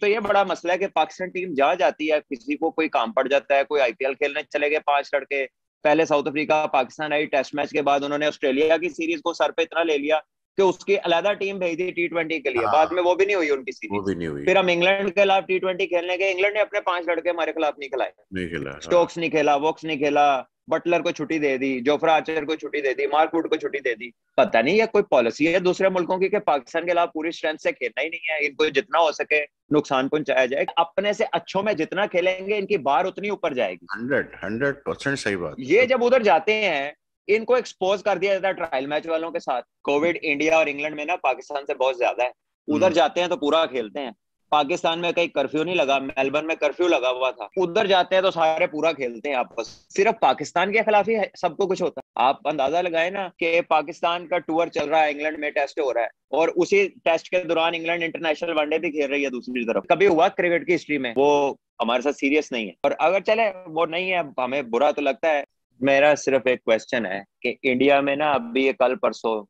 तो ये बड़ा मसला है कि पाकिस्तान टीम जा जाती है किसी को कोई काम पड़ जाता है कोई आईपीएल खेलने चले गए पाँच लड़के। पहले साउथ अफ्रीका पाकिस्तान आई टेस्ट मैच के बाद उन्होंने ऑस्ट्रेलिया की सीरीज़ को सर पे इतना ले लिया कि उसकी अलहदा टीम भेज दी टी ट्वेंटी के लिए। हाँ, बाद में वो भी नहीं हुई उनकी सीरीज़ वो भी नहीं हुई। फिर हम इंग्लैंड के खिलाफ टी ट्वेंटी खेलने गए। इंग्लैंड ने अपने पाँच लड़के हमारे खिलाफ नहीं खिलाए। नहीं खिला स्टोक्स हाँ। नहीं खेला वॉक्स नहीं खेला बटलर को छुट्टी दे दी जोफ्रा आचर को छुट्टी दे दी मार्कवुड को छुट्टी दे दी। पता नहीं है कोई पॉलिसी है दूसरे मुल्कों की कि पाकिस्तान के खिलाफ पूरी स्ट्रेंथ से खेलना ही नहीं है इनको जितना हो सके नुकसान पहुँचाया जाए। अपने से अच्छों में जितना खेलेंगे इनकी बार उतनी ऊपर जाएगी। हंड्रेड हंड्रेड परसेंट सही बात ये जब उधर जाते हैं इनको एक्सपोज कर दिया जाता है ट्रायल मैच वालों के साथ। कोविड इंडिया और इंग्लैंड में ना पाकिस्तान से बहुत ज़्यादा है। उधर हम्म। जाते हैं तो पूरा खेलते हैं। पाकिस्तान में कहीं कर्फ्यू नहीं लगा, मेलबर्न में कर्फ्यू लगा हुआ था। उधर जाते हैं तो सारे पूरा खेलते हैं आपस। सिर्फ़ पाकिस्तान के खिलाफ ही सबको कुछ होता है। आप अंदाज़ा लगाए ना कि पाकिस्तान का टूर चल रहा है, इंग्लैंड में टेस्ट हो रहा है। और उसी टेस्ट के दौरान इंग्लैंड इंटरनेशनल वनडे भी खेल रही है दूसरी तरफ़। कभी हुआ क्रिकेट की हिस्ट्री में? वो हमारे साथ सीरियस नहीं है। और अगर चले, वो नहीं है, हमें बुरा तो लगता है। मेरा सिर्फ़ एक क्वेश्चन है कि इंडिया में ना अभी ये कल परसों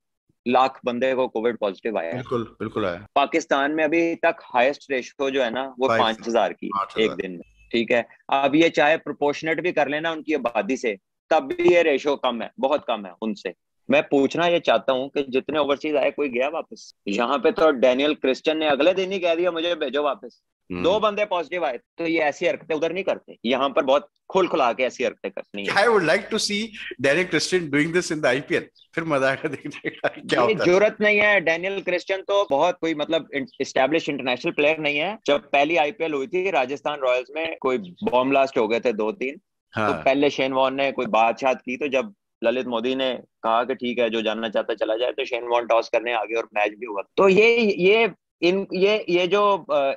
लाख बंदे को कोविड पॉजिटिव आया बिल्कुल बिल्कुल आया। पाकिस्तान में अभी तक हाईएस्ट रेशो जो है ना वो पाँच हज़ार की एक दिन में ठीक है? अब ये चाहे प्रोपोर्शनेट भी कर लेना उनकी आबादी से तब भी ये रेशो कम है बहुत कम है उनसे। मैं पूछना ये चाहता हूँ कि जितने ओवरसीज आए कोई गया वापस? यहाँ पे तो डेनियल क्रिस्टन ने अगले दिन ही कह दिया मुझे भेजो वापस। हम्म। दो बंदे पॉजिटिव आए तो ये ऐसी हरकतें उधर नहीं करते। यहाँ पर बहुत खुल खुला के ऐसी हरकतें करनी है। I would like to see Daniel Christian doing this in the IPL फिर मज़ा आएगा देखने का क्या होता है। ज़रूरत नहीं है डेनियल क्रिस्टियन तो बहुत कोई मतलब एस्टेब्लिश इंटरनेशनल प्लेयर नहीं है। जब पहली आईपीएल हुई थी राजस्थान रॉयल्स में कोई बॉम्ब ब्लास्ट हो गए थे दो तीन तो हाँ. तो पहले शेन वॉन ने कोई बातचीत की तो जब ललित मोदी ने कहा कि ठीक है जो जानना चाहता चला जाए तो शेन वॉन टॉस करने आगे और मैच भी हुआ। तो ये ये इन ये ये जो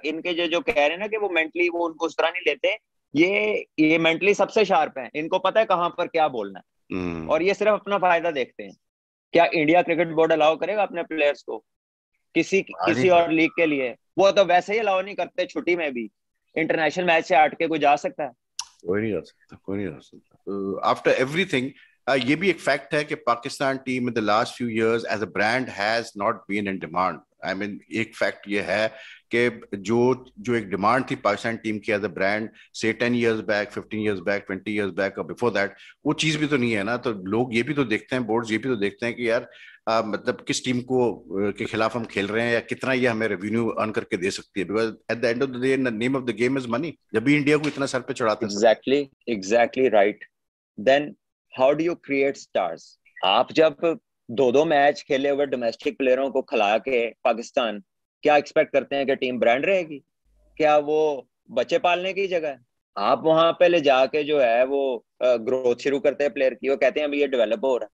इनके जो जो कह रहे हैं ना कि वो मेंटली वो उनको उस तरह नहीं लेते ये ये मेंटली सबसे शार्प है। इनको पता है कहाँ पर क्या बोलना है। हम्म। और ये सिर्फ़ अपना फ़ायदा देखते हैं। क्या इंडिया क्रिकेट बोर्ड अलाउ करेगा अपने प्लेयर्स को? किसी किसी और लीग के लिए। वो तो वैसे ही अलाउ नहीं करते छुट्टी में भी। इंटरनेशनल मैच से हट के कोई जा सकता है। कोई नहीं जा सकता कोई नहीं जा सकता। आफ्टर एवरीथिंग ये भी एक फैक्ट है कि Pakistan team in the last few years as a brand has not been in demand I mean एक फैक्ट ये है कि जो जो एक डिमांड थी पाकिस्तान टीम की एज अ ब्रांड से ten years back fifteen years back twenty years back और बिफोर दैट वो चीज़ भी तो नहीं है ना। तो लोग ये भी तो देखते हैं बोर्ड ये भी तो देखते हैं कि यार आ, मतलब किस टीम को के खिलाफ हम खेल रहे हैं या कितना ये हमें रेवेन्यू अर्न करके दे सकती है। Because at the end of the day name of the game is money जब भी इंडिया को इतना सर पे चढ़ाते हैं। Exactly exactly right then how do you create stars आप जब दो दो मैच खेले हुए डोमेस्टिक प्लेयरों को खिला के पाकिस्तान, क्या एक्सपेक्ट करते हैं कि टीम ब्रांड रहेगी? क्या वो बच्चे पालने की जगह? है आप वहाँ पे ले जाके जो है वो ग्रोथ शुरू करते हैं प्लेयर की। वो कहते हैं, अभी ये डेवलप हो रहा है।